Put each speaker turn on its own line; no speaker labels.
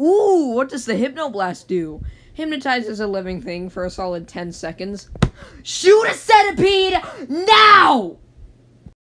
Ooh, what does the Hypnoblast do? Hypnotizes a living thing for a solid 10 seconds. Shoot a centipede now!